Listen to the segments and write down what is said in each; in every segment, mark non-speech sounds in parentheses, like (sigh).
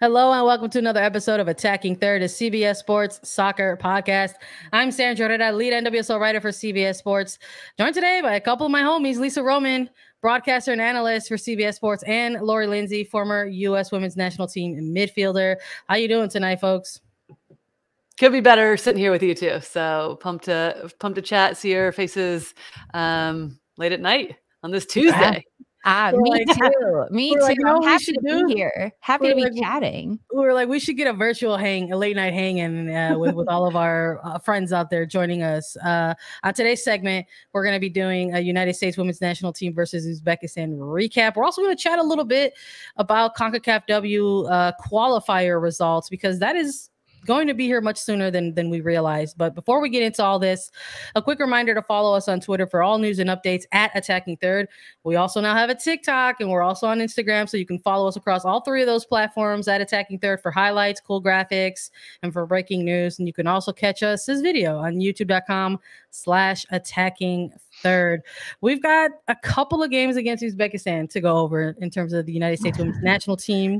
Hello and welcome to another episode of Attacking Third, a CBS Sports soccer podcast. I'm Sandra Herrera, lead NWSL writer for CBS Sports. Joined today by a couple of my homies, Lisa Roman, broadcaster and analyst for CBS Sports, and Lori Lindsey, former U.S. Women's National Team midfielder. How you doing tonight, folks? Could be better sitting here with you too. So pumped to pumped to chat, see your faces um, late at night on this Tuesday. Ah, me like, too. Me too. Like, I'm happy to do? be here. Happy we're to be like, chatting. We were like, we should get a virtual hang, a late night hang, and uh, with, with all of our uh, friends out there joining us. Uh, on today's segment, we're going to be doing a United States Women's National Team versus Uzbekistan recap. We're also going to chat a little bit about CONCACAF W uh, qualifier results because that is going to be here much sooner than than we realized. But before we get into all this, a quick reminder to follow us on Twitter for all news and updates at Attacking Third. We also now have a TikTok and we're also on Instagram, so you can follow us across all three of those platforms at Attacking Third for highlights, cool graphics, and for breaking news. And you can also catch us this video on YouTube.com slash Attacking third. We've got a couple of games against Uzbekistan to go over in terms of the United States women's (laughs) national team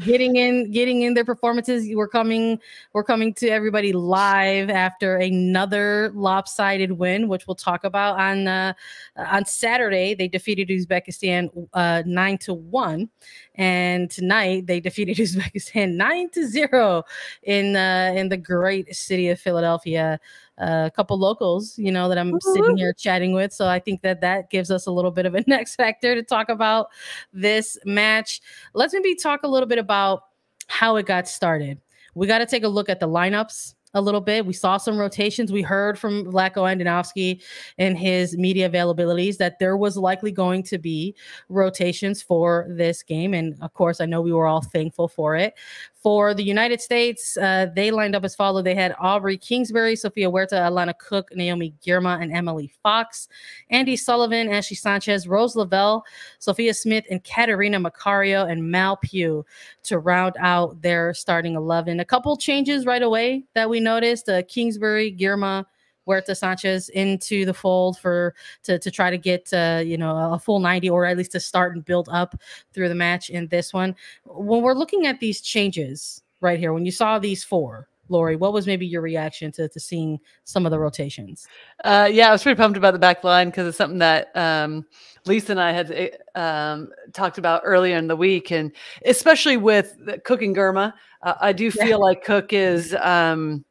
getting in, getting in their performances. We're coming, we're coming to everybody live after another lopsided win, which we'll talk about on uh, on Saturday. They defeated Uzbekistan uh, nine to one, and tonight they defeated (laughs) Uzbekistan nine to zero in uh, in the great city of Philadelphia a couple locals, you know, that I'm mm-hmm. sitting here chatting with. So I think that that gives us a little bit of a next (laughs) factor to talk about this match. Let's maybe talk a little bit about how it got started. We got to take a look at the lineups a little bit. We saw some rotations. We heard from Vlatko Andonovski and his media availabilities that there was likely going to be rotations for this game. And of course, I know we were all thankful for it. For the United States, uh, they lined up as follows. They had Aubrey Kingsbury, Sofia Huerta, Alana Cook, Naomi Girma, and Emily Fox, Andi Sullivan, Ashley Sanchez, Rose Lavelle, Sophia Smith, and Catarina Macario, and Mal Pugh to round out their starting 11. A couple changes right away that we noticed. Uh, Kingsbury, Girma, Huerta Sanchez into the fold for to to try to get uh, you know a full 90 or at least to start and build up through the match in this one. When we're looking at these changes right here, when you saw these four, Lori, what was maybe your reaction to, to seeing some of the rotations? Uh, yeah, I was pretty pumped about the back line because it's something that um, Lisa and I had eh, um, talked about earlier in the week, and especially with Cook and Girma, uh, I do feel yeah. like Cook is. Um,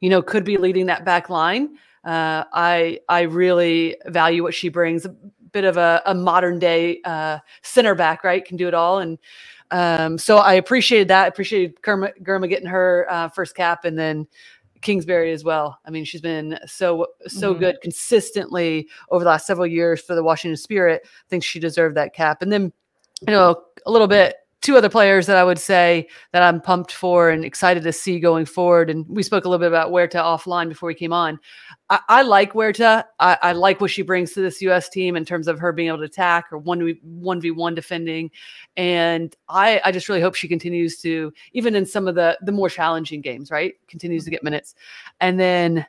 you know, could be leading that back line. Uh, I I really value what she brings. A bit of a, a modern day uh, center back, right? Can do it all, and um, so I appreciated that. I appreciated Girma, Girma getting her uh, first cap, and then Kingsbury as well. I mean, she's been so so mm-hmm. good consistently over the last several years for the Washington Spirit. I think she deserved that cap, and then you know a little bit two other players that I would say that I'm pumped for and excited to see going forward. And we spoke a little bit about Huerta offline before we came on. I, I like Huerta. I, I, like what she brings to this U.S. team in terms of her being able to attack or one one v one defending, and I I just really hope she continues to even in some of the the more challenging games, right? Continues to get minutes, and then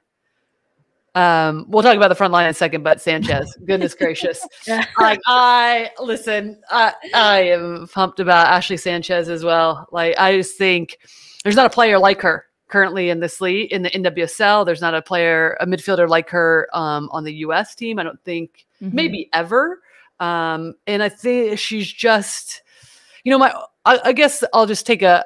um, we'll talk about the front line in a second, but Sanchez, goodness gracious. (laughs) Like I listen, I, I am pumped about Ashley Sanchez as well. Like I just think there's not a player like her currently in this league in the NWSL. There's not a player, a midfielder like her um, on the US team. I don't think mm-hmm. maybe ever. Um, and I think she's just, you know, my I, I guess I'll just take a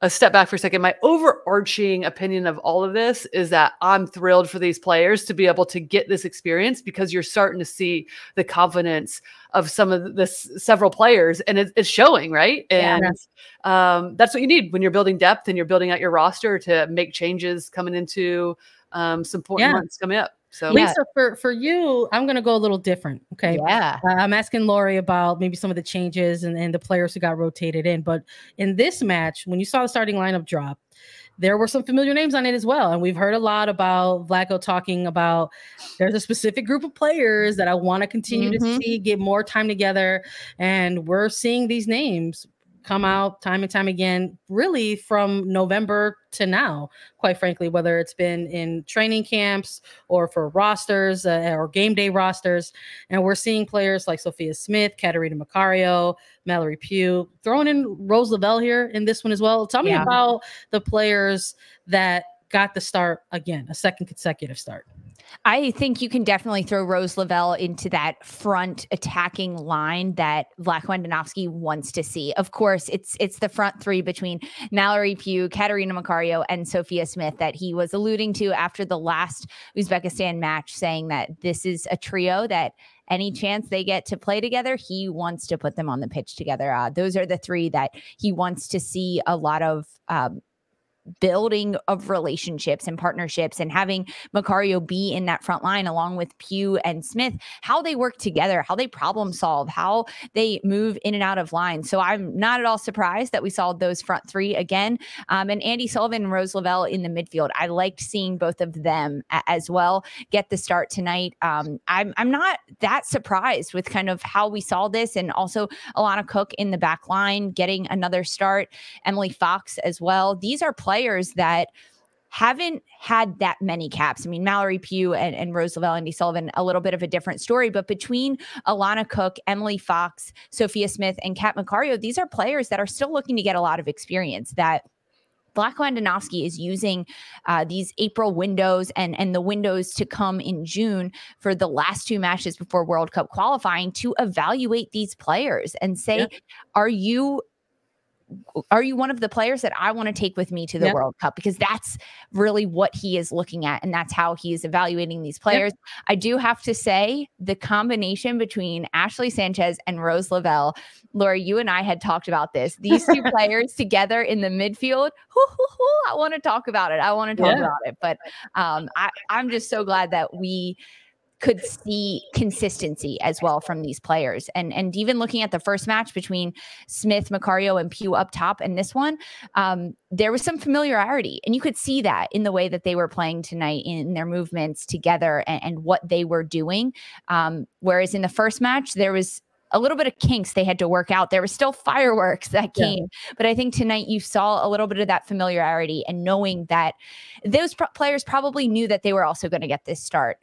a step back for a second. My overarching opinion of all of this is that I'm thrilled for these players to be able to get this experience because you're starting to see the confidence of some of this several players and it, it's showing, right? And yeah. um, that's what you need when you're building depth and you're building out your roster to make changes coming into um, some important yeah. months coming up. So Lisa, yeah. for for you, I'm gonna go a little different. Okay. Yeah. Uh, I'm asking Lori about maybe some of the changes and, and the players who got rotated in. But in this match, when you saw the starting lineup drop, there were some familiar names on it as well. And we've heard a lot about Vlatko talking about there's a specific group of players that I want to continue mm-hmm. to see get more time together. And we're seeing these names come out time and time again, really from November to now, quite frankly, whether it's been in training camps or for rosters uh, or game day rosters. And we're seeing players like Sophia Smith, Catarina Macario, Mallory Pugh, throwing in Rose Lavelle here in this one as well. Tell me yeah. about the players that got the start again, a second consecutive start. I think you can definitely throw Rose Lavelle into that front attacking line that Vlatko Andonovski wants to see. Of course, it's it's the front three between Mallory Pugh, Catarina Macario, and Sophia Smith that he was alluding to after the last Uzbekistan match, saying that this is a trio that any chance they get to play together, he wants to put them on the pitch together. Uh, those are the three that he wants to see a lot of um, building of relationships and partnerships and having Macario be in that front line along with Pugh and Smith, how they work together, how they problem solve, how they move in and out of line. So I'm not at all surprised that we saw those front three again. Um, and Andi Sullivan and Rose Lavelle in the midfield. I liked seeing both of them as well get the start tonight. Um, I'm, I'm not that surprised with kind of how we saw this and also Alana Cook in the back line getting another start, Emily Fox as well. These are players players that haven't had that many caps. I mean, Mallory Pugh and, and Rose Lavelle, Andi Sullivan, a little bit of a different story. But between Alana Cook, Emily Fox, Sophia Smith, and Kat Macario, these are players that are still looking to get a lot of experience that Vlatko Andonovski is using uh, these April windows and and the windows to come in June for the last two matches before World Cup qualifying to evaluate these players and say, yeah. are you are you one of the players that I want to take with me to the yep. World Cup? Because that's really what he is looking at, and that's how he is evaluating these players. Yep. I do have to say the combination between Ashley Sanchez and Rose Lavelle, Laura, you and I had talked about this. These two (laughs) players together in the midfield. Hoo, hoo, hoo, I want to talk about it. I want to talk yeah. about it. But um, I, I'm just so glad that we could see consistency as well from these players. And and even looking at the first match between Smith, Macario, and Pugh up top, and this one, um, there was some familiarity, and you could see that in the way that they were playing tonight, in their movements together, and, and what they were doing. Um, whereas in the first match, there was a little bit of kinks they had to work out. There was still fireworks that came, yeah. but I think tonight you saw a little bit of that familiarity and knowing that those pro- players probably knew that they were also going to get this start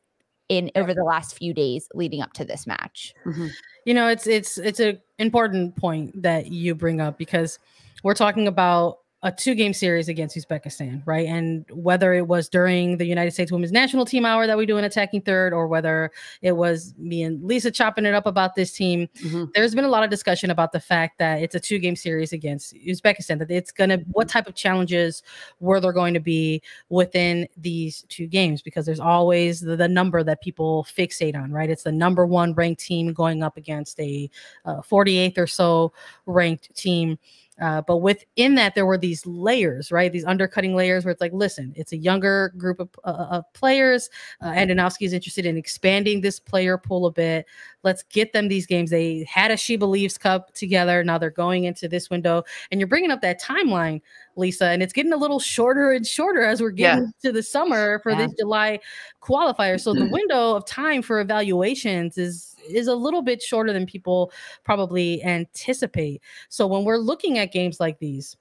in over the last few days leading up to this match. Mm-hmm. You know, it's it's it's an important point that you bring up because we're talking about a two game series against Uzbekistan, right? And whether it was during the United States women's national team hour that we do an attacking third, or whether it was me and Lisa chopping it up about this team, mm-hmm. there's been a lot of discussion about the fact that it's a two game series against Uzbekistan, that it's going to, what type of challenges were there going to be within these two games? Because there's always the, the number that people fixate on, right? It's the number one ranked team going up against a uh, 48th or so ranked team. Uh, but within that, there were these layers, right? These undercutting layers where it's like, listen, it's a younger group of, uh, of players. Uh, Andonovski is interested in expanding this player pool a bit. Let's get them these games. They had a She Believes Cup together. Now they're going into this window. And you're bringing up that timeline, Lisa, and it's getting a little shorter and shorter as we're getting yeah. to the summer for yeah. this July qualifier. So the window of time for evaluations is is a little bit shorter than people probably anticipate. So when we're looking at games like these,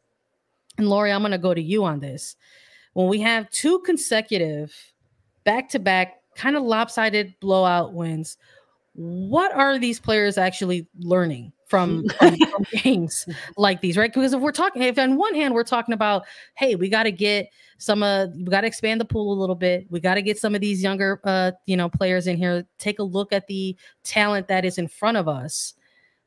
and Lori, I'm going to go to you on this. When we have two consecutive back to back kind of lopsided blowout wins, what are these players actually learning (laughs) from, from, from games like these, right? Because if we're talking, if on one hand we're talking about, hey, we got to get some uh we got to expand the pool a little bit. We got to get some of these younger uh you know players in here. Take a look at the talent that is in front of us.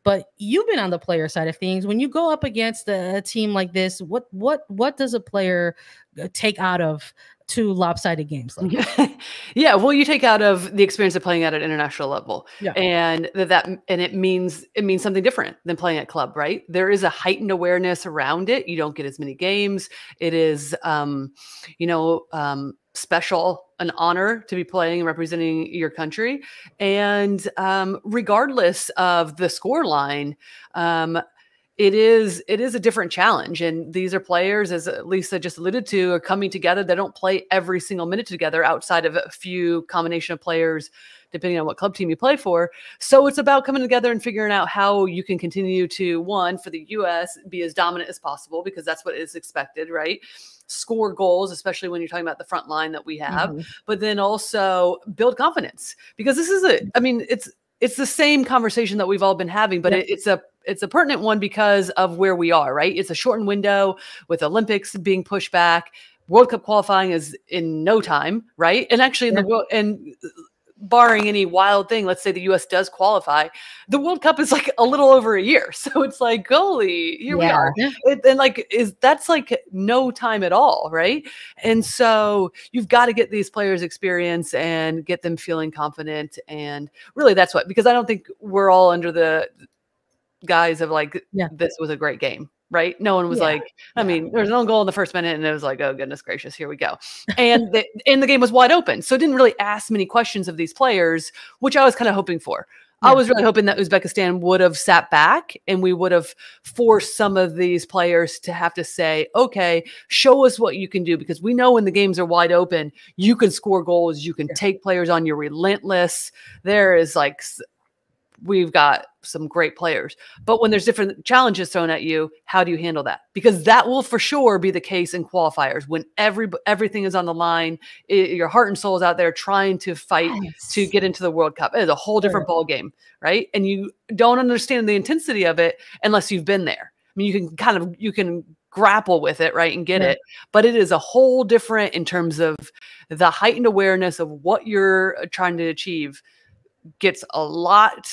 But you've been on the player side of things. When you go up against a, team like this, what what what does a player uh, take out of two lopsided games like (laughs) yeah well you take out of the experience of playing at an international level yeah. and that, that and it means it means something different than playing at club right there is a heightened awareness around it you don't get as many games it is um you know um special an honor to be playing and representing your country and um regardless of the score line um it is it is a different challenge and these are players as lisa just alluded to are coming together they don't play every single minute together outside of a few combination of players depending on what club team you play for. So it's about coming together and figuring out how you can continue to one for the US be as dominant as possible because that's what is expected, right? Score goals, especially when you're talking about the front line that we have, mm-hmm. but then also build confidence because this is a, I mean, it's it's the same conversation that we've all been having, but it, it's a it's a pertinent one because of where we are, right? It's a shortened window with Olympics being pushed back. World Cup qualifying is in no time, right? And actually, in yeah. the world, and barring any wild thing, let's say the US does qualify, the World Cup is like a little over a year. (laughs) So it's like, golly, here yeah. we are. It, and like, is that's like no time at all, right? And so you've got to get these players experience and get them feeling confident. And really, that's what, because I don't think we're all under the guise of like, yeah. this was a great game right? No one was yeah. like, I yeah. mean, there was no goal in the first minute, and it was like, oh goodness gracious, here we go. And the and the game was wide open, so it didn't really ask many questions of these players, which I was kind of hoping for. Yeah. I was really hoping that Uzbekistan would have sat back and we would have forced some of these players to have to say, okay, show us what you can do because we know when the games are wide open, you can score goals, you can take players on, you're relentless. There is like we've got some great players. But when there's different challenges thrown at you, how do you handle that? Because that will for sure be the case in qualifiers when every everything is on the line, it, your heart and soul is out there trying to fight yes. to get into the World Cup. It is a whole different sure. ball game, right? And you don't understand the intensity of it unless you've been there. I mean, you can kind of you can grapple with it, right, and get yeah. it, but it is a whole different in terms of the heightened awareness of what you're uh, trying to achieve gets a lot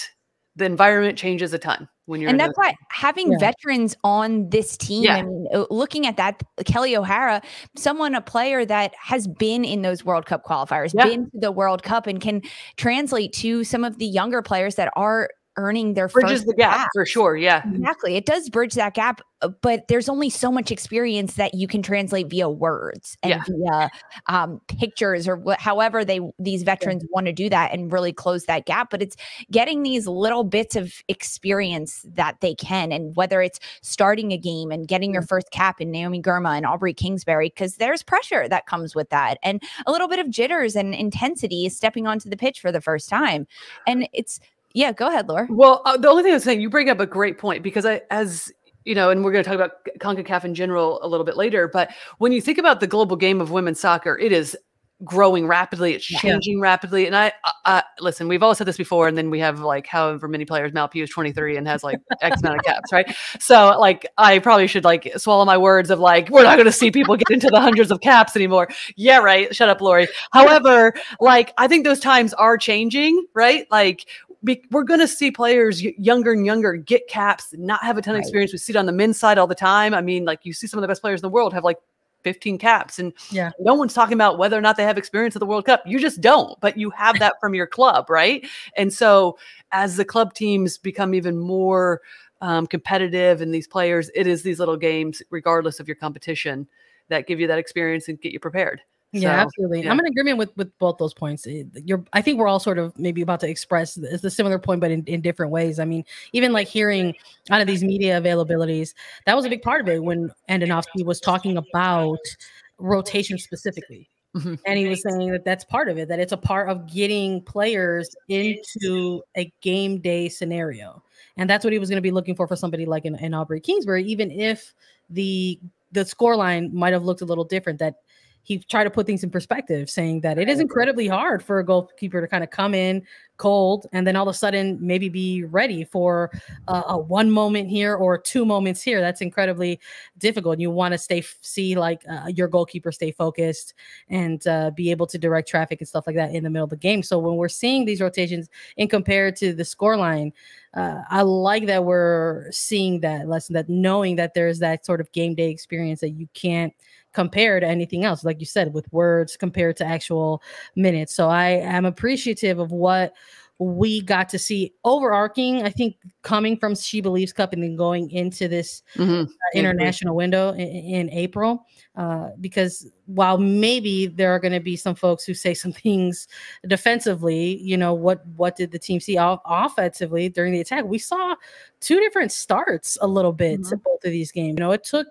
the environment changes a ton when you're and that's why having yeah. veterans on this team yeah. I mean, uh, looking at that Kelly o'hara someone a player that has been in those world cup qualifiers yeah. been to the world cup and can translate to some of the younger players that are earning their bridges the gap, gap for sure. Yeah, exactly. It does bridge that gap, uh, but there's only so much experience that you can translate via words and yeah. via um, pictures or wh- however they these veterans yeah. want to do that and really close that gap. But it's getting these little bits of experience that they can, and whether it's starting a game and getting your first cap in Naomi Girma and Aubrey Kingsbury, because there's pressure that comes with that, and a little bit of jitters and intensity is stepping onto the pitch for the first time, and it's yeah, go ahead, Laura. Well, uh, the only thing I was saying, you bring up a great point because I, as you know, and we're going to talk about CONCACAF in general a little bit later. But when you think about the global game of women's soccer, it is growing rapidly. It's changing yeah. rapidly. And I, I, listen, we've all said this before, and then we have like however many players. Mal Pugh is 23 and has like X amount of caps, right? So like, I probably should like swallow my words of like, we're not going to see people get into the hundreds of caps anymore. Yeah, right. Shut up, Lori. However, like, I think those times are changing, right? Like be, we're going to see players younger and younger get caps, not have a ton of experience. We see it on the men's side all the time. I mean, like you see some of the best players in the world have like 15 caps, and yeah, no one's talking about whether or not they have experience at the World Cup. You just don't, but you have that from your club, right? And so as the club teams become even more um, competitive and these players, it is these little games, regardless of your competition, that give you that experience and get you prepared. Yeah, so, absolutely. Yeah. I'm in agreement with with both those points. You're, I think we're all sort of maybe about to express the similar point, but in, in different ways. I mean, even like hearing out of these media availabilities, that was a big part of it when Andonovski was talking about rotation specifically. Mm-hmm. And he was saying that that's part of it, that it's a part of getting players into a game day scenario. And that's what he was going to be looking for for somebody like an, an Aubrey Kingsbury, even if the the score line might have looked a little different, that he tried to put things in perspective, saying that it is incredibly hard for a goalkeeper to kind of come in cold and then all of a sudden maybe be ready for a, a one moment here or two moments here. That's incredibly difficult. You want to stay see like uh, your goalkeeper stay focused and uh, be able to direct traffic and stuff like that in the middle of the game. So when we're seeing these rotations in compared to the score line, uh, I like that we're seeing that lesson, that knowing that there's that sort of game day experience that you can't compare to anything else, like you said, with words compared to actual minutes. So I am appreciative of what we got to see overarching, I think, coming from She Believes Cup and then going into this Mhm. uh, international window in, in April. Uh, because while maybe there are going to be some folks who say some (laughs) things defensively, you know, what what did the team see off- offensively during the attack? We saw two different starts a little bit to both of these games. You know, it took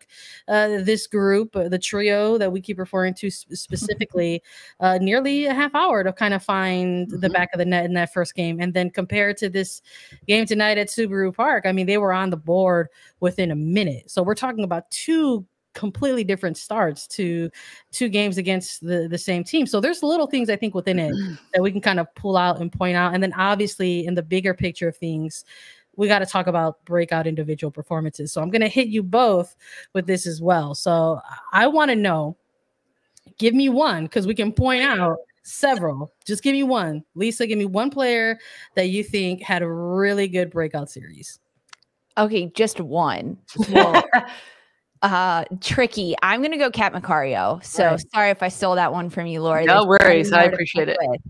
uh, this group, uh, the trio that we keep referring to sp- (laughs) specifically, uh, nearly a half hour to kind of find the Mhm. back of the net in that first game, and then compared to this game tonight at Subaru Park, I mean, they were on the board within a minute. So we're talking about two completely different starts to two games against the the same team. So there's little things I think within it (clears throat) that we can kind of pull out and point out. And then obviously in the bigger picture of things, we got to talk about breakout individual performances. So I'm going to hit you both with this as well. So I want to know give me one cuz we can point out several. Just give me one. Lisa, give me one player that you think had a really good breakout series. Okay, just one. Well, (laughs) uh, tricky. I'm gonna go Cat Macario. So Right. sorry if I stole that one from you, Lori. No There's worries. I appreciate it. with.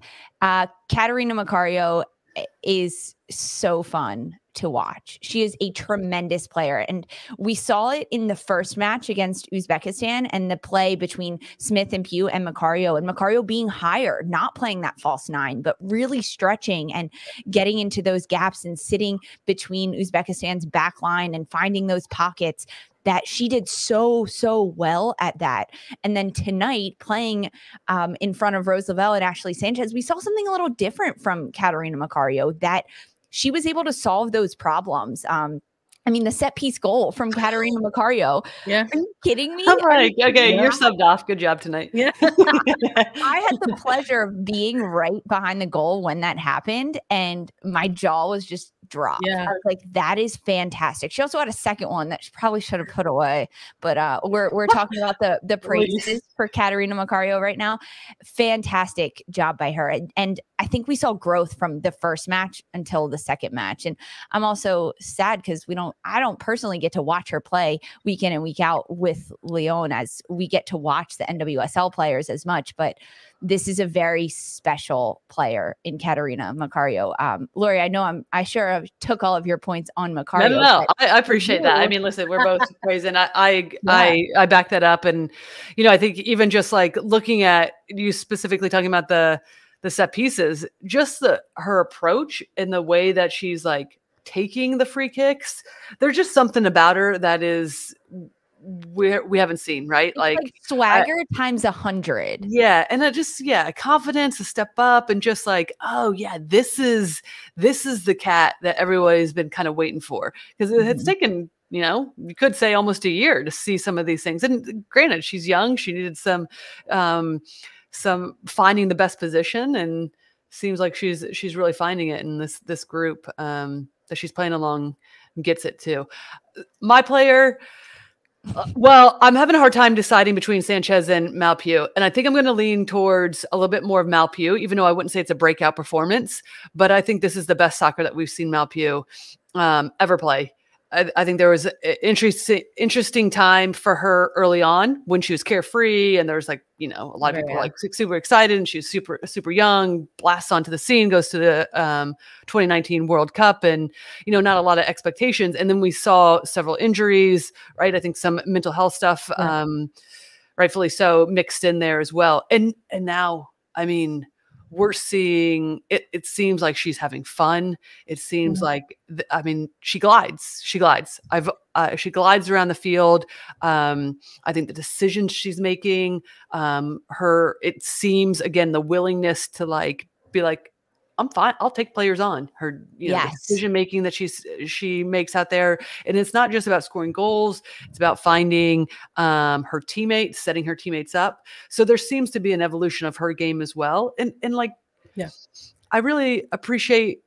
Uh, Catarina Macario is so fun to watch. She is a tremendous player. And we saw it in the first match against Uzbekistan and the play between Smith and Pugh and Macario, and Macario being higher, not playing that false nine, but really stretching and getting into those gaps and sitting between Uzbekistan's back line and finding those pockets that she did so so well at that and then tonight playing um, in front of rose lavelle and ashley sanchez we saw something a little different from catarina macario that she was able to solve those problems um, I mean, the set piece goal from (sighs) Catarina Macario. Yeah. Are you kidding me? I'm Are like, you okay, kidding you're subbed off. Good job tonight. Yeah. (laughs) I had the pleasure of being right behind the goal when that happened, and my jaw was just dropped. Yeah. I was like, that is fantastic. She also had a second one that she probably should have put away, but uh, we're we're (laughs) talking about the the Please. praises for Catarina Macario right now. Fantastic job by her, and, and I think we saw growth from the first match until the second match. And I'm also sad because we don't, I don't personally get to watch her play week in and week out with Lyon as we get to watch the NWSL players as much, but this is a very special player in Catarina Macario. Um, Lori, I know I'm, I sure have took all of your points on Macario. No, no, no. I, I appreciate that. I mean, listen, we're both (laughs) praising. I, I, I, I back that up, and you know, I think even just like looking at you specifically talking about the the set pieces, just the her approach and the way that she's like taking the free kicks. There's just something about her that is we we haven't seen, right? it's like, Like swagger times a hundred. yeah and it just yeah confidence to step up and just like oh yeah this is this is the cat that everybody's been kind of waiting for because it's Mhm. taken you know you could say almost a year to see some of these things and granted she's young she needed some um some finding the best position and seems like she's she's really finding it in this this group um that she's playing along gets it too my player uh, well, I'm having a hard time deciding between Sanchez and Mal Pugh, and I think I'm going to lean towards a little bit more of Mal Pugh, even though I wouldn't say it's a breakout performance. But I think this is the best soccer that we've seen Mal Pugh um, ever play. I, I think there was an interesting, interesting time for her early on when she was carefree, and there was like you know a lot of people like super excited, and she was super super young, blasts onto the scene, goes to the um, 2019 World Cup, and you know not a lot of expectations. And then we saw several injuries, right? I think some mental health stuff, Yeah. um, rightfully so, mixed in there as well. And and now, I mean, we're seeing it. It seems like she's having fun. It seems Mhm. like th- I mean, she glides. She glides. I've uh, she glides around the field. Um, I think the decisions she's making, um, her it seems again the willingness to like be like. I'm fine. I'll take players on her, you know, Yes. decision making that she's she makes out there, and it's not just about scoring goals. It's about finding um, her teammates, setting her teammates up. So there seems to be an evolution of her game as well, and and like, Yeah. I really appreciate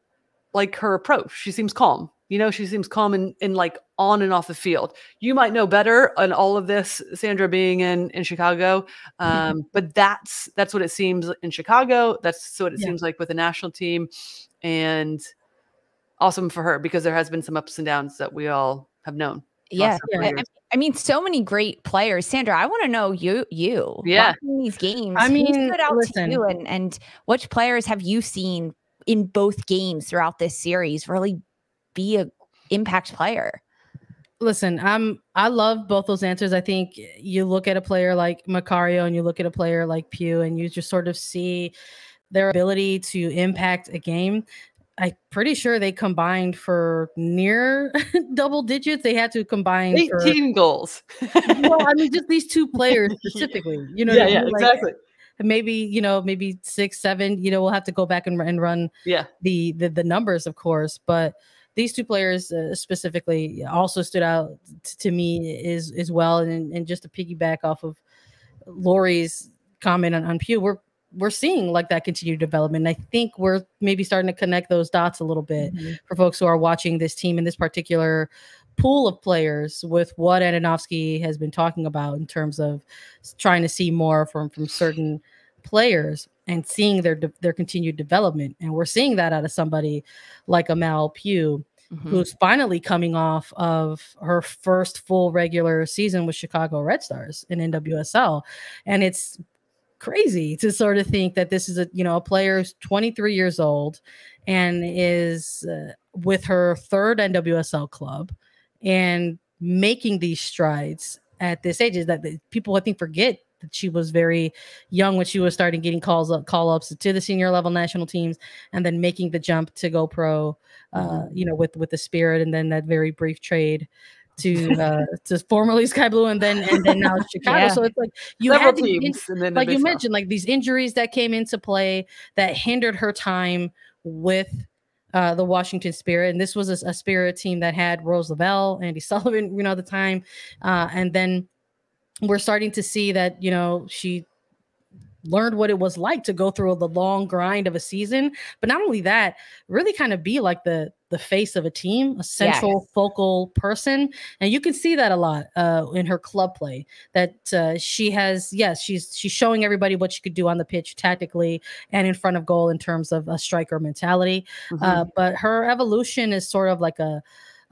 like her approach. She seems calm. You know, she seems calm and, and like on and off the field. You might know better on all of this, Sandra, being in in Chicago, um, but that's that's what it seems in Chicago. That's so what it Yeah. seems like with the national team, and awesome for her because there has been some ups and downs that we all have known. Yeah. last I. I mean, so many great players. Sandra, I want to know you. You Yeah. these games. I mean, stood out listen. to you, and and which players have you seen in both games throughout this series really be a impact player? Listen, I'm I love both those answers. I think you look at a player like Macario and you look at a player like Pugh and you just sort of see their ability to impact a game. I'm pretty sure they combined for near (laughs) double digits. They had to combine 18 for, goals. well, I mean, just these two (laughs) players specifically. You know, yeah, I mean? yeah, like, exactly. Maybe you know, maybe six, seven. You know, we'll have to go back and, and run Yeah, the, the the numbers, of course, but these two players uh, specifically also stood out t- to me as as well. And and just to piggyback off of Lori's comment on, on Pugh, we're we're seeing like that continued development. I think we're maybe starting to connect those dots a little bit for folks who are watching this team in this particular pool of players with what Andonovski has been talking about in terms of trying to see more from from certain players and seeing their their continued development. And we're seeing that out of somebody like a Mal Pugh, Mhm. who's finally coming off of her first full regular season with Chicago Red Stars in NWSL. And it's crazy to sort of think that this is a you know a player who's 23 years old and is uh, with her third NWSL club and making these strides at this age is that people I think forget that she was very young when she was starting getting calls up call ups to the senior level national teams and then making the jump to go pro uh, you know with with the spirit and then that very brief trade to uh to formerly (laughs) sky blue and then and then now chicago Yeah. so it's like you several had these in- and then like you mentioned, like these injuries that came into play that hindered her time with uh, the Washington Spirit. And this was a, a Spirit team that had Rose Lavelle, Andi Sullivan, you know, at the time. Uh, and then we're starting to see that, you know, she learned what it was like to go through the long grind of a season. But not only that really kind of be like the the face of a team a central focal person. And you can see that a lot uh in her club play that uh, she has yes she's she's showing everybody what she could do on the pitch tactically and in front of goal in terms of a striker mentality. Mhm. uh, but her evolution is sort of like a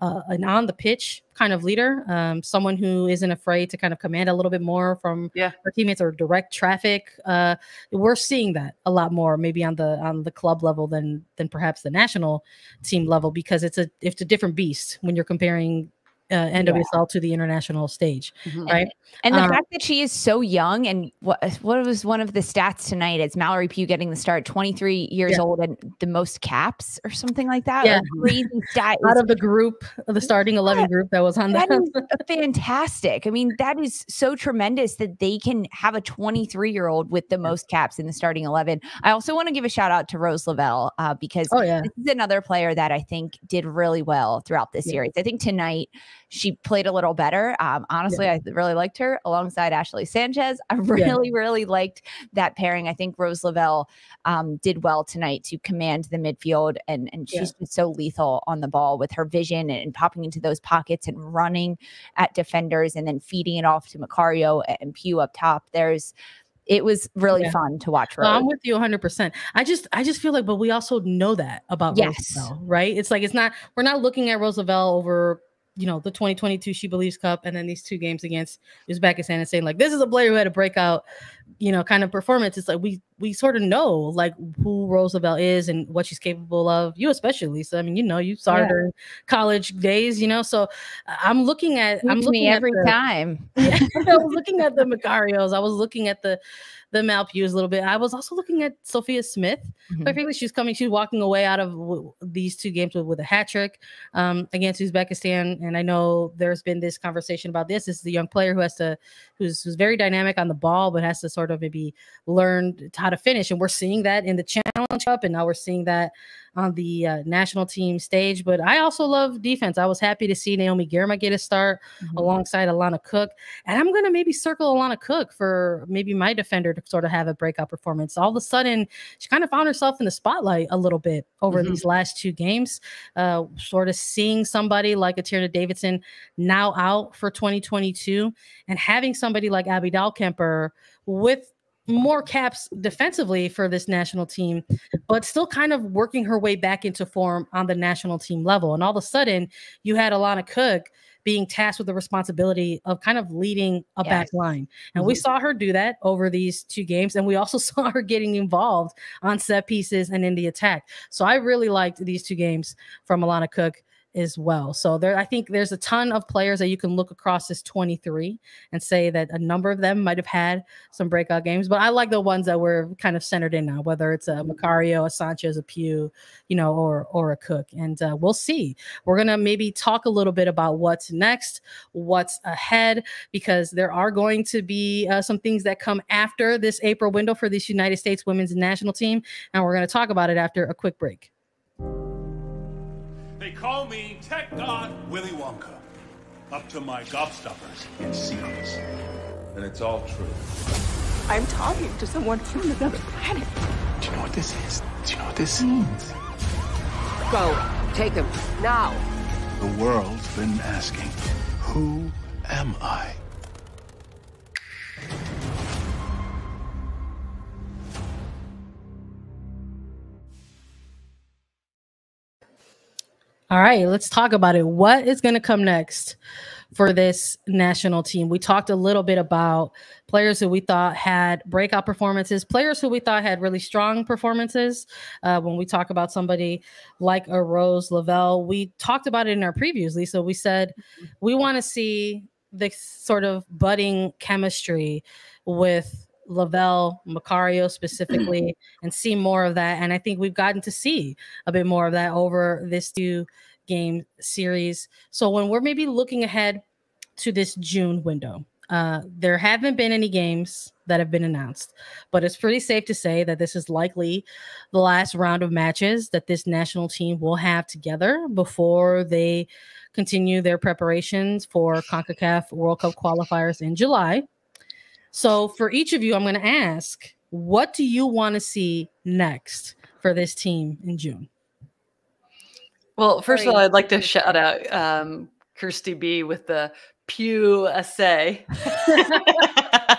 uh, an on the pitch kind of leader, um, someone who isn't afraid to kind of command a little bit more from Yeah. her teammates or direct traffic. Uh, we're seeing that a lot more, maybe on the on the club level than than perhaps the national team level, because it's a it's a different beast when you're comparing uh, NWSL to the international stage, Mhm. right? And the Um, fact that she is so young, and what what was one of the stats tonight? It's Mallory Pugh getting the start, 23 years Yeah. old, and the most caps or something like that. Yeah. Crazy stat. Out of the group, of the starting eleven group that was on that (laughs) fantastic. I mean, that is so tremendous that they can have a 23 year old with the most caps in the starting 11. I also want to give a shout out to Rose Lavelle uh, because oh yeah, this is another player that I think did really well throughout this Yeah. series. I think tonight she played a little better. Um, honestly, I really liked her alongside Ashley Sanchez. I (laughs) really, really liked that pairing. I think Rose Lavelle um, did well tonight to command the midfield, and and Yeah. she's just so lethal on the ball with her vision and, and popping into those pockets and running at defenders, and then feeding it off to Macario and Pugh up top. There's it was really Yeah. fun to watch. No, Rose. I'm with you 100. percent I just I just feel like, but we also know that about Yes. Rose Lavelle, right? It's like it's not we're not looking at Rose Lavelle over you know the 2022 She Believes Cup and then these two games against Uzbekistan and saying like this is a player who had a breakout, you know, kind of performance. It's like we we sort of know like who Rose Lavelle is and what she's capable of. You especially, Lisa. I mean, you know, you saw her Yeah. during college days, you know. So uh, I'm looking at I'm looking every the- time. (laughs) yeah, I was looking at the Macarios. I was looking at the the Mal Pughs a little bit. I was also looking at Sophia Smith. Mhm. Quite frankly, she's coming. She's walking away out of w- these two games with, with a hat trick um, against Uzbekistan. And I know there's been this conversation about this. This is the young player who has to, who's, who's very dynamic on the ball, but has to sort of maybe learn how to finish. And we're seeing that in the Challenge Cup, and now we're seeing that on the uh, national team stage. But I also love defense. I was happy to see Naomi Girma get a start Mhm. alongside Alana Cook. And I'm going to maybe circle Alana Cook for maybe my defender to sort of have a breakout performance. All of a sudden, she kind of found herself in the spotlight a little bit over Mhm. these last two games. Uh, sort of seeing somebody like a Tierna Davidson now out for 2022 and having somebody like Abby Dahlkemper with more caps defensively for this national team, but still kind of working her way back into form on the national team level. And all of a sudden, you had Alana Cook being tasked with the responsibility of kind of leading a yes. back line. And mm-hmm. we saw her do that over these two games. And we also (laughs) saw her getting involved on set pieces and in the attack. So I really liked these two games from Alana Cook as well. So there, I think there's a ton of players that you can look across this 23 and say that a number of them might have had some breakout games. But I like the ones that were kind of centered in now, whether it's a Macario, a Sanchez, a Pugh, you know, or or a Cook. And uh, we'll see. We're gonna maybe talk a little bit about what's next, what's ahead, because there are going to be uh, some things that come after this April window for this United States Women's National Team, and we're gonna talk about it after a quick break. They call me Tech God Willy Wonka. Up to my gobstoppers in secrets. And it's all true. I'm talking to someone from another planet. Do you know what this is? Do you know what this hmm. means? Go. Take him. Now. The world's been asking, who am I? All right, let's talk about it. What is going to come next for this national team? We talked a little bit about players who we thought had breakout performances, players who we thought had really strong performances. Uh, when we talk about somebody like a Rose Lavelle, we talked about it in our previews, Lisa. We said we want to see this sort of budding chemistry with Lavelle, Macario (clears throat) specifically, and see more of that. And I think we've gotten to see a bit more of that over this two game series. So when we're maybe looking ahead to this June window, uh, there haven't been any games that have been announced, but it's pretty safe to say that this is likely the last round of matches that this national team will have together before they continue their preparations for CONCACAF World Cup qualifiers in July. So for each of you, I'm going to ask, what do you want to see next for this team in June? Well, first of all, I'd like to shout out um, Kirsty B with the Pugh essay.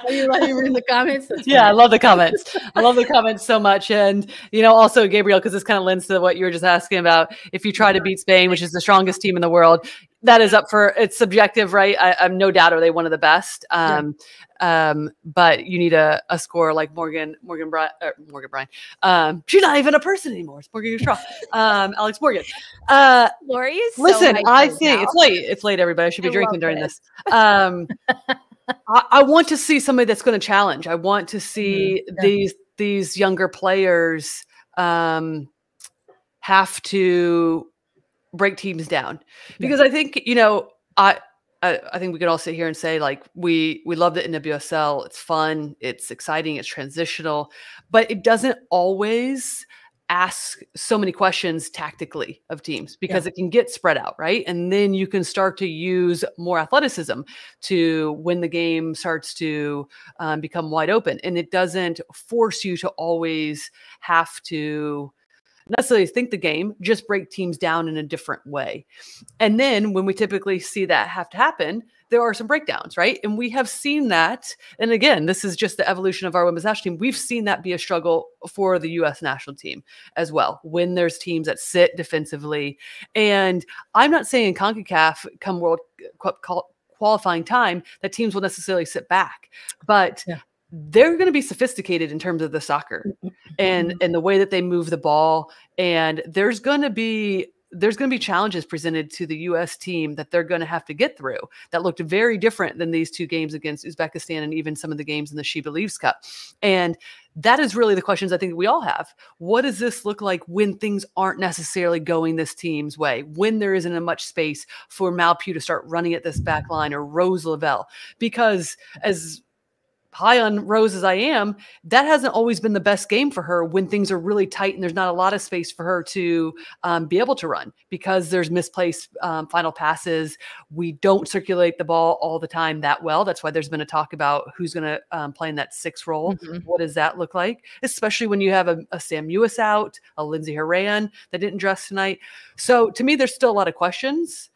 you let you read the comments? (laughs) Yeah. I love the comments. I love the comments so much. And, you know, also, Gabriel, because this kind of lends to what you were just asking about. If you try to beat Spain, which is the strongest team in the world, that is up for it's subjective, right? I, am no doubt are they one of the best. Um, yeah. Um, but you need a, a score like Morgan Morgan Brian uh, Morgan Brian. Um, she's not even a person anymore. It's Morgan Straw. um, Alex Morgan. Uh, Lori is. Listen, so I think now. it's late. It's late. Everybody I should be I drinking during this. Um, I, I, want to see somebody that's going to challenge. I want to see mm-hmm. these these younger players um, have to break teams down because yeah. I think you know I, I, I think we could all sit here and say like we we love the NWSL. It's fun, it's exciting, it's transitional, but it doesn't always ask so many questions tactically of teams because yeah. it can get spread out, right? And then you can start to use more athleticism to when the game starts to um, become wide open, and it doesn't force you to always have to necessarily think the game, just break teams down in a different way. And then when we typically see that have to happen, there are some breakdowns, right? And we have seen that. And again, this is just the evolution of our women's national team. We've seen that be a struggle for the US national team as well when there's teams that sit defensively. And I'm not saying in CONCACAF come World Cup qualifying time that teams will necessarily sit back, but yeah they're going to be sophisticated in terms of the soccer and mm-hmm. and the way that they move the ball and there's going to be there's going to be challenges presented to the US team that they're going to have to get through that looked very different than these two games against Uzbekistan and even some of the games in the She Believes Cup. And that is really the questions I think we all have. What does this look like when things aren't necessarily going this team's way? When there isn't a much space for Mal Pugh to start running at this back line or Rose Lavelle? Because as high on Rose as I am, that hasn't always been the best game for her when things are really tight and there's not a lot of space for her to um, be able to run because there's misplaced um, final passes. We don't circulate the ball all the time that well. That's why there's been a talk about who's going to um, play in that six role. Mm-hmm. What does that look like? Especially when you have a, a Sam Mewis out, a Lindsey Horan that didn't dress tonight. So to me, there's still a lot of questions.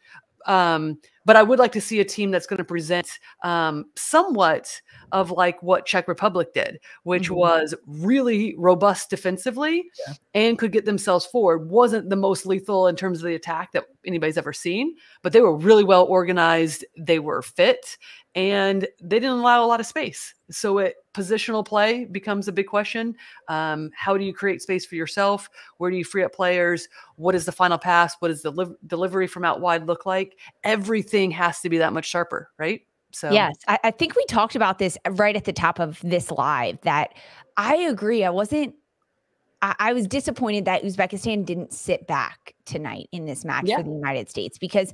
Um, but I would like to see a team that's going to present um, somewhat of like what Czech Republic did, which mm-hmm. was really robust defensively yeah. and could get themselves forward. Wasn't the most lethal in terms of the attack that anybody's ever seen, but they were really well organized. They were fit and they didn't allow a lot of space. So it positional play becomes a big question. Um, how do you create space for yourself? Where do you free up players? What is the final pass? What does the li- delivery from out wide look like? Everything has to be that much sharper, right? So yes, I, I think we talked about this right at the top of this live. That I agree. I wasn't I, I was disappointed that Uzbekistan didn't sit back tonight in this match yeah. for the United States because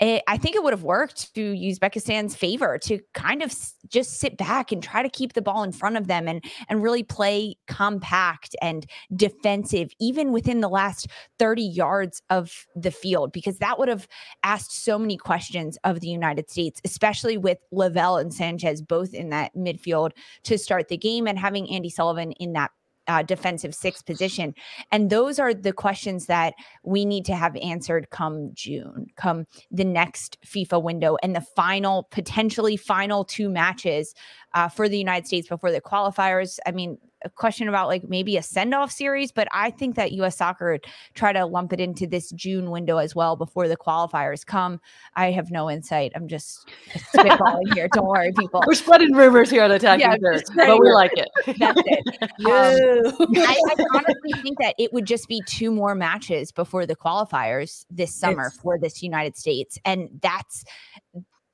it, I think it would have worked to Uzbekistan's favor to kind of just sit back and try to keep the ball in front of them and and really play compact and defensive even within the last 30 yards of the field because that would have asked so many questions of the United States especially with Lavelle and Sanchez both in that midfield to start the game and having Andi Sullivan in that uh, defensive six position. And those are the questions that we need to have answered come June, come the next FIFA window, and the final, potentially final two matches uh, for the United States before the qualifiers. I mean, a question about like maybe a send off series, but I think that US soccer would try to lump it into this June window as well before the qualifiers come. I have no insight. I'm just spitballing here. Don't worry, people. We're spreading rumors here on Attacking yeah, Third, but we like it. (laughs) That's it. (laughs) Um, I, I, honestly think that it would just be two more matches before the qualifiers this summer it's, for this United States. And that's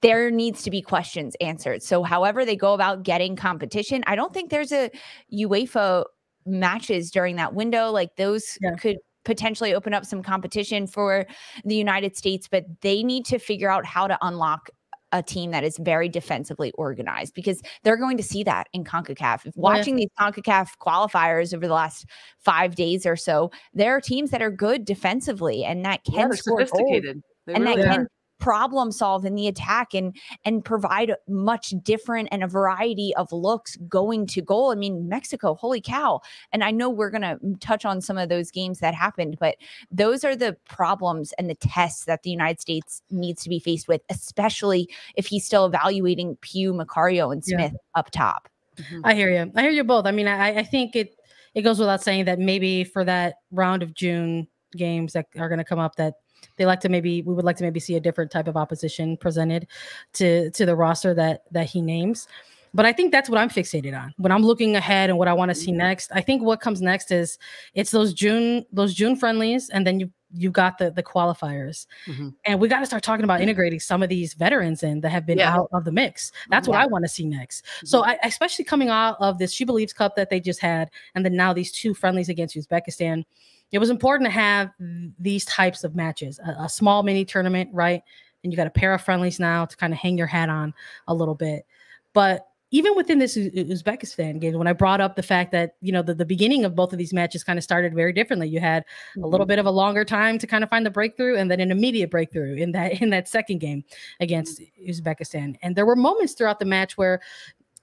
there needs to be questions answered. So, however they go about getting competition, I don't think there's a UEFA matches during that window. Like those yeah. could potentially open up some competition for the United States, but they need to figure out how to unlock a team that is very defensively organized because they're going to see that in CONCACAF. Watching yeah. these CONCACAF qualifiers over the last five days or so, there are teams that are good defensively and that can yeah, score sophisticated. and really that are. can problem solve in the attack and and provide much different and a variety of looks going to goal. I mean, Mexico, holy cow. And I know we're going to touch on some of those games that happened, but those are the problems and the tests that the United States needs to be faced with, especially if he's still evaluating Pugh, Macario, and Smith yeah. up top. Mm-hmm. I hear you. I hear you both. I mean, I, I think it it goes without saying that maybe for that round of June games that are going to come up that they like to maybe we would like to maybe see a different type of opposition presented to to the roster that that he names. But I think that's what I'm fixated on when I'm looking ahead and what I want to see mm-hmm. next. I think what comes next is it's those June those June friendlies, and then you you got the the qualifiers, mm-hmm. and we got to start talking about integrating some of these veterans in that have been yeah. out of the mix. That's yeah. what I want to see next. Mm-hmm. So I, especially coming out of this She Believes Cup that they just had, and then now these two friendlies against Uzbekistan it was important to have these types of matches, a, a small mini tournament, right? And you got a pair of friendlies now to kind of hang your hat on a little bit. But even within this Uzbekistan game, when I brought up the fact that you know the, the beginning of both of these matches kind of started very differently. You had mm-hmm. a little mm-hmm. bit of a longer time to kind of find the breakthrough, and then an immediate breakthrough in that in that second game against Uzbekistan. And there were moments throughout the match where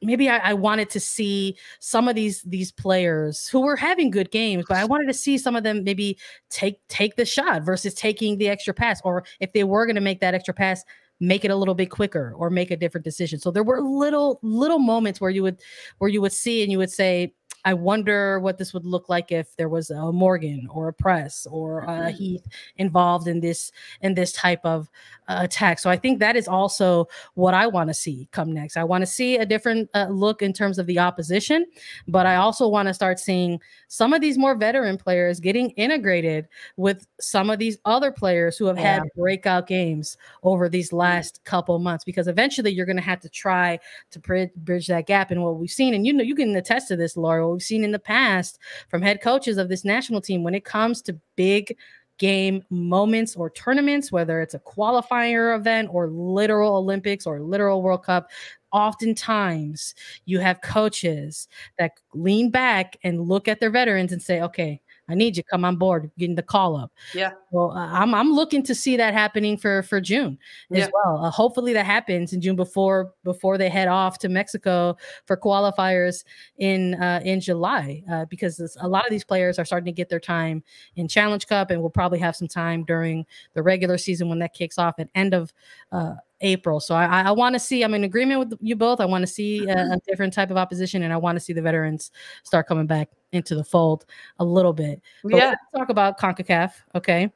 maybe I, I, wanted to see some of these these players who were having good games, but I wanted to see some of them maybe take take the shot versus taking the extra pass, or if they were going to make that extra pass, make it a little bit quicker or make a different decision. So there were little little moments where you would where you would see and you would say, I wonder what this would look like if there was a Morgan or a Press or a mm-hmm. Heath involved in this in this type of uh, attack. So I think that is also what I want to see come next. I want to see a different uh, look in terms of the opposition, but I also want to start seeing some of these more veteran players getting integrated with some of these other players who have yeah. had breakout games over these mm-hmm. last couple months because eventually you're going to have to try to bridge that gap and what we've seen and you know you can attest to this Lori we've seen in the past from head coaches of this national team when it comes to big game moments or tournaments, whether it's a qualifier event or literal Olympics or literal World Cup, oftentimes you have coaches that lean back and look at their veterans and say, okay, I need you come on board, getting the call up. Yeah. Well, uh, I'm I'm looking to see that happening for for June as yeah. well. Uh, hopefully that happens in June before before they head off to Mexico for qualifiers in uh, in July uh, because a lot of these players are starting to get their time in Challenge Cup and we'll probably have some time during the regular season when that kicks off at end of uh, April. So I, I want to see. I'm in agreement with you both. I want to see a, mm-hmm. a, different type of opposition, and I want to see the veterans start coming back into the fold a little bit. But yeah. talk about Concacaf, okay?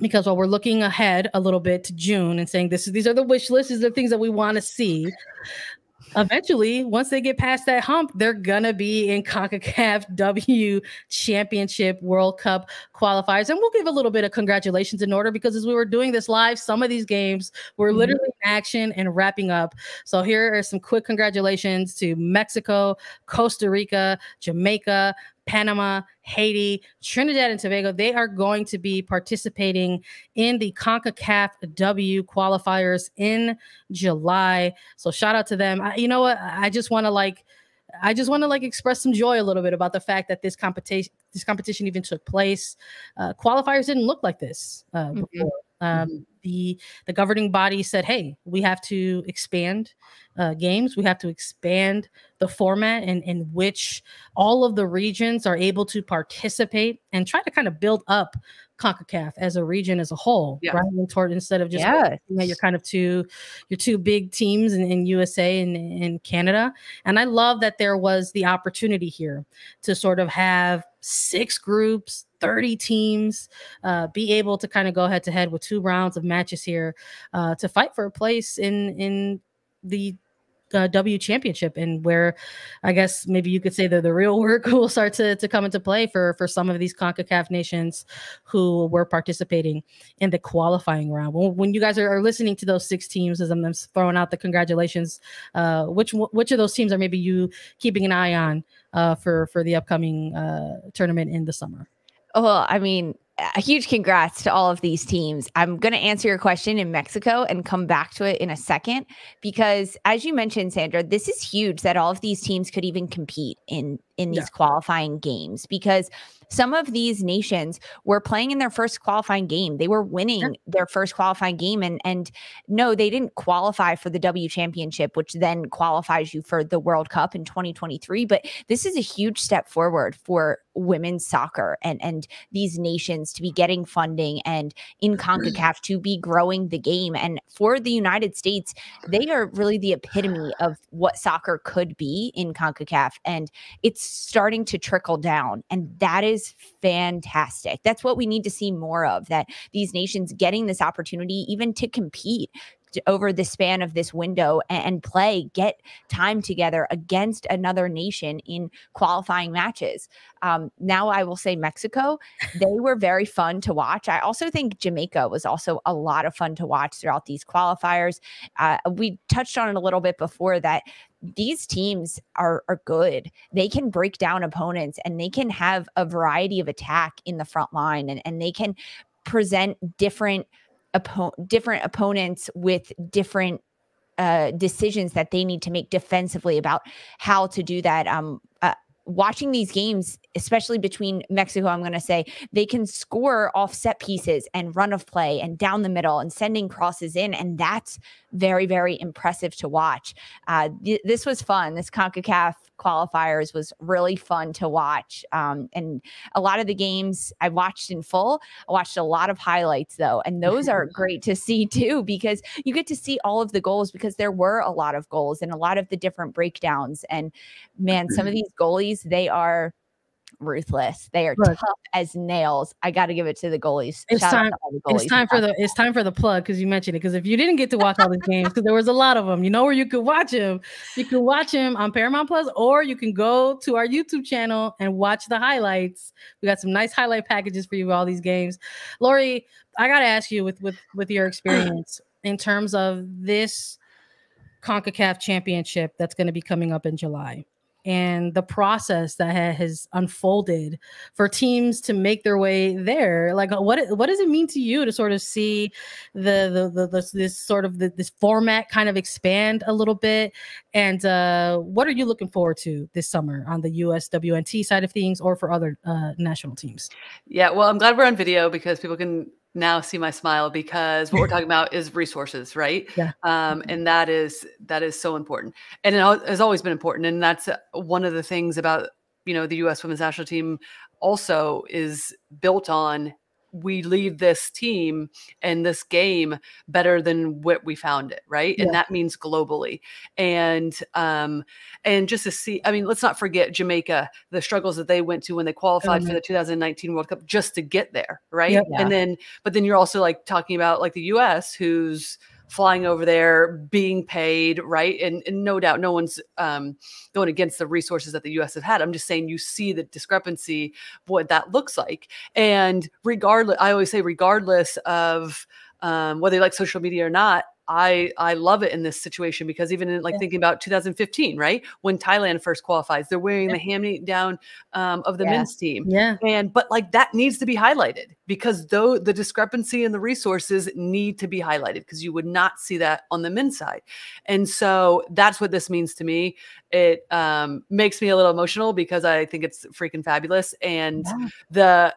Because while we're looking ahead a little bit to June and saying this is these are the wish lists, these are the things that we want to see eventually, once they get past that hump, they're gonna be in CONCACAF (laughs) W Championship World Cup qualifiers. And we'll give a little bit of congratulations in order because as we were doing this live, some of these games were mm-hmm. literally in action and wrapping up. So here are some quick congratulations to Mexico, Costa Rica, Jamaica, Panama, Haiti, Trinidad, and Tobago. They are going to be participating in the CONCACAF W qualifiers in July. So shout out to them. I, you know what? I just want to like. I just want to like express some joy a little bit about the fact that this competition this competition even took place. Uh, qualifiers didn't look like this uh, mm-hmm. before. Um, mm-hmm. The the governing body said, "Hey, we have to expand uh, games. We have to expand the format and in, in which all of the regions are able to participate and try to kind of build up CONCACAF as a region as a whole, yeah. right? Toward instead of just yes. at your kind of two your two big teams in, in USA and in Canada. And I love that there was the opportunity here to sort of have six groups 30 teams uh, be able to kind of go head to head with two rounds of matches here uh, to fight for a place in in the W championship and where I guess maybe you could say that the real work (laughs) will start to, to come into play for for some of these CONCACAF nations who were participating in the qualifying round. When, when you guys are, are, listening to those six teams as I'm throwing out the congratulations, uh, which which of those teams are maybe you keeping an eye on uh, for for the upcoming uh, tournament in the summer? Well, I mean, a huge congrats to all of these teams. I'm going to answer your question in Mexico and come back to it in a second because as you mentioned Sandra, this is huge that all of these teams could even compete in in these yeah. qualifying games because some of these nations were playing in their first qualifying game. They were winning their first qualifying game and and no, they didn't qualify for the W championship which then qualifies you for the World Cup in 2023, but this is a huge step forward for women's soccer and and these nations to be getting funding and in CONCACAF to be growing the game and for the United States, they are really the epitome of what soccer could be in CONCACAF and it's starting to trickle down. And that is fantastic. That's what we need to see more of that these nations getting this opportunity, even to compete over the span of this window and, play, get time together against another nation in qualifying matches. Um, now, I will say Mexico, they were very fun to watch. I also think Jamaica was also a lot of fun to watch throughout these qualifiers. Uh, we touched on it a little bit before that these teams are are good. They can break down opponents and they can have a variety of attack in the front line and, and they can present different oppo- different opponents with different uh, decisions that they need to make defensively about how to do that. Um, uh, watching these games, especially between Mexico, I'm going to say they can score off set pieces and run of play and down the middle and sending crosses in. And that's very, very impressive to watch. Uh, th- this was fun. This CONCACAF qualifiers was really fun to watch. Um, and a lot of the games I watched in full. I watched a lot of highlights though, and those are (laughs) great to see too because you get to see all of the goals because there were a lot of goals and a lot of the different breakdowns. And man, some of these goalies, they are ruthless. They are Look, tough as nails. I got to give it to the goalies. It's Shout time. Goalies it's time for the. It's time for the plug because you mentioned it. Because if you didn't get to watch all these games, because there was a lot of them, you know where you could watch them. You can watch them on Paramount Plus, or you can go to our YouTube channel and watch the highlights. We got some nice highlight packages for you all these games. Lori, I got to ask you with with with your experience (clears throat) in terms of this CONCACAF championship that's going to be coming up in July and the process that has unfolded for teams to make their way there like what what does it mean to you to sort of see the the, the, the this sort of the, this format kind of expand a little bit? And uh, what are you looking forward to this summer on the USWNT side of things or for other uh, national teams? Yeah well i'm glad we're on video because people can now see my smile because what we're (laughs) talking about is resources right yeah. um, mm-hmm. and that is that is so important and it has always been important and that's uh, one of the things about you know the us women's national team also is built on we leave this team and this game better than what we found it, right? And that means globally. And um and just to see, I mean, let's not forget Jamaica, the struggles that they went to when they qualified for Mhm. the 2019 World Cup just to get there, right? Yeah. And then but then you're also like talking about like the US who's flying over there being paid right? And, and no doubt no one's um, going against the resources that the us have had. I'm just saying you see the discrepancy what that looks like. And regardless i always say regardless of um, whether you like social media or not I I love it in this situation because even in like Yeah. thinking about 2015, right when Thailand first qualifies, they're wearing the hand down um, of the Yeah. men's team, Yeah. and but like that needs to be highlighted because though the discrepancy in the resources need to be highlighted because you would not see that on the men's side. And so that's what this means to me. It um, makes me a little emotional because I think it's freaking fabulous. And Yeah. the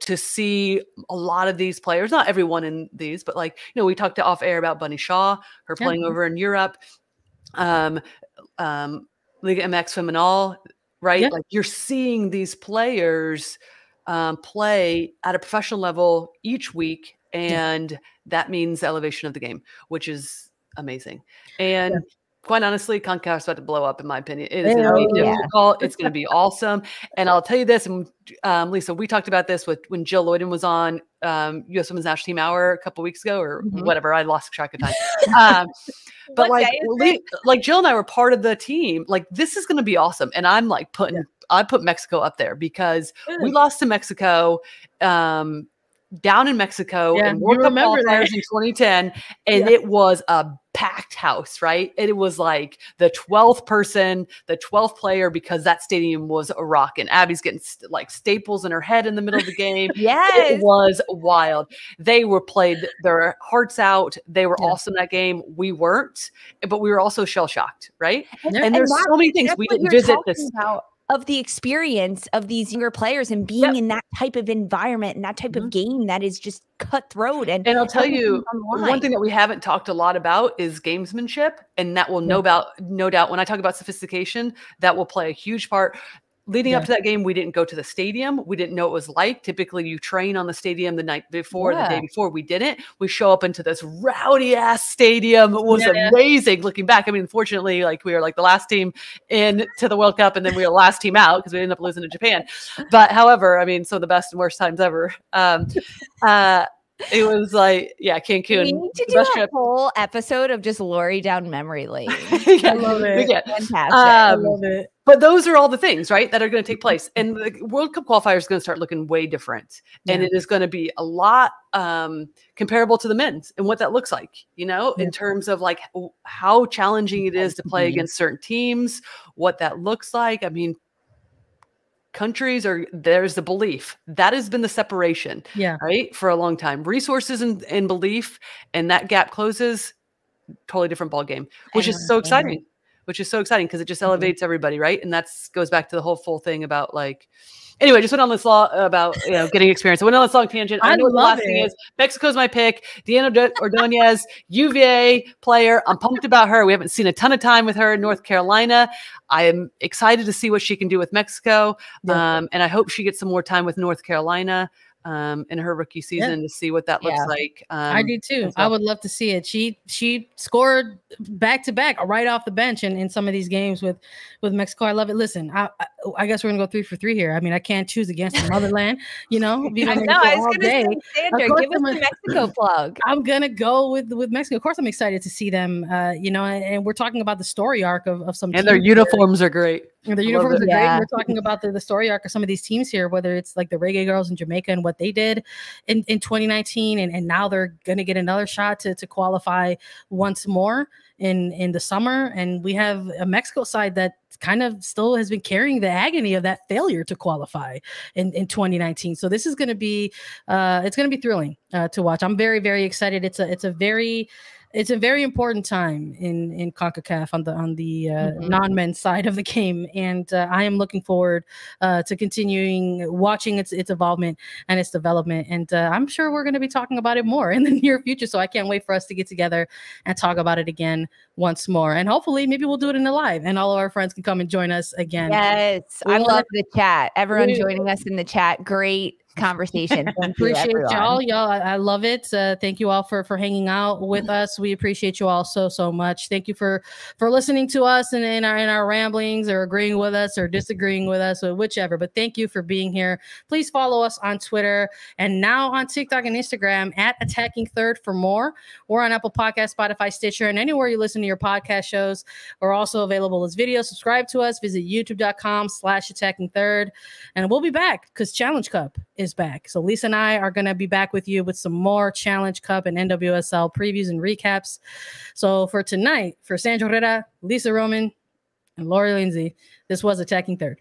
to see a lot of these players, not everyone in these, but like, you know, we talked to off air about Bunny Shaw, her Yeah. playing over in Europe. Um, um, Liga MX Femenil, right? Yeah. Like you're seeing these players um, play at a professional level each week, and that means elevation of the game, which is amazing. And quite honestly, Concacaf's about to blow up, in my opinion. It is going to be Oh, yeah. difficult. It's going to be awesome. And I'll tell you this, and um, Lisa, we talked about this with when Jill Loyden was on um, U.S. Women's National Team Hour a couple weeks ago, or Mhm. whatever. I lost track of time. (laughs) Um, but like, like Jill and I were part of the team. Like, this is going to be awesome. And I'm like putting, I put Mexico up there because we lost to Mexico um, down in Mexico Yeah, you World Cup qualifiers in 2010, (laughs) and Yeah. it was a packed house, right? And it was like the 12th person, the 12th player, because that stadium was a rock, and Abby's getting st- like staples in her head in the middle of the game. (laughs) Yes. It was wild. They were played their hearts out. They were Yeah. awesome that game. We weren't, but we were also shell shocked, right? Yeah. And there's that- so many things we didn't visit this. about of the experience of these younger players and being Yep. in that type of environment and that type Mhm. of game that is just cutthroat and And I'll tell you, everything's on the one thing that we haven't talked a lot about is gamesmanship, and that will no about no doubt when I talk about sophistication, that will play a huge part. Leading up to that game, we didn't go to the stadium. We didn't know what it was like. Typically, you train on the stadium the night before, the day before. We didn't. We show up into this rowdy ass stadium. It was Yeah, yeah. amazing. Looking back, I mean, unfortunately, like we were like the last team in to the World Cup, and then we were the last team out because we ended up losing to Japan. But however, I mean, some of the best and worst times ever. Um, uh, it was like, yeah, Cancun. we need to do a trip. whole episode of just Lori down memory lane. (laughs) yeah, I love it. Fantastic. I Um, love it. But those are all the things, right, that are going to take place. And the World Cup qualifier is going to start looking way different. And it is going to be a lot um, comparable to the men's and what that looks like, you know, Yeah. in terms of like how challenging it is to play against certain teams, what that looks like. I mean, countries are there's the belief that has been the separation Yeah. right for a long time resources and, and belief and that gap closes totally different ball game which is so exciting which is so exciting because it just Mhm. elevates everybody right? And that's goes back to the whole full thing about like anyway just went on this law about you know getting experience. I went on this long tangent. I, I know what the last thing it. is. Mexico's my pick. Diana Ordóñez (laughs) uva player. I'm pumped about her. We haven't seen a ton of time with her in north carolina. I am excited to see what she can do with mexico Yeah. um, and i hope she gets some more time with north carolina um, in her rookie season to see what that looks Yeah. like um, I do too. and I would love to see it. She she scored back to back right off the bench in, in some of these games with with Mexico. I love it. Listen, I I, I guess we're gonna go three for three here. I mean, I can't choose against the motherland. You know, Viva I know. Mexico I was to day. say, Sandra, give us I'm the Mexico plug. I'm gonna go with with Mexico. Of course, I'm excited to see them. Uh, you know, and, and we're talking about the story arc of, of some and their teams here. uniforms are great the uniforms are great. Yeah. We're talking about the, the story arc of some of these teams here, whether it's like the Reggae Girlz in Jamaica and what they did in, in 2019, and, and now they're going to get another shot to, to qualify once more in in the summer. And we have a Mexico side that kind of still has been carrying the agony of that failure to qualify in, in 2019. So this is going to be uh, it's going to be thrilling uh, to watch. I'm very very excited. It's a it's a very it's a very important time in in CONCACAF on the on the uh, Mhm. non-men's side of the game, and uh, I am looking forward uh, to continuing watching its its involvement and its development. And uh, I'm sure we're going to be talking about it more (laughs) in the near future. So I can't wait for us to get together and talk about it again once more. And hopefully, maybe we'll do it in a live, and all of our friends can come and join us again. Yes, We I love the chat. Everyone we- joining us in the chat, great conversation. (laughs) You, appreciate everyone. y'all. Y'all I, I love it. Uh, thank you all for for hanging out with us. We appreciate you all so so much. Thank you for for listening to us and in our in our ramblings or agreeing with us or disagreeing with us or whichever but thank you for being here. Please follow us on twitter and now on tiktok and instagram at attacking third for more. We're on apple podcast spotify stitcher and anywhere you listen to your podcast shows we're also available as video subscribe to us. Visit youtube.com slash attacking third. And we'll be back because challenge cup is back. So lisa and i are going to be back with you with some more challenge cup and nwsl previews and recaps. So for tonight for sandra herrera lisa roman and Lori Lindsey this was attacking third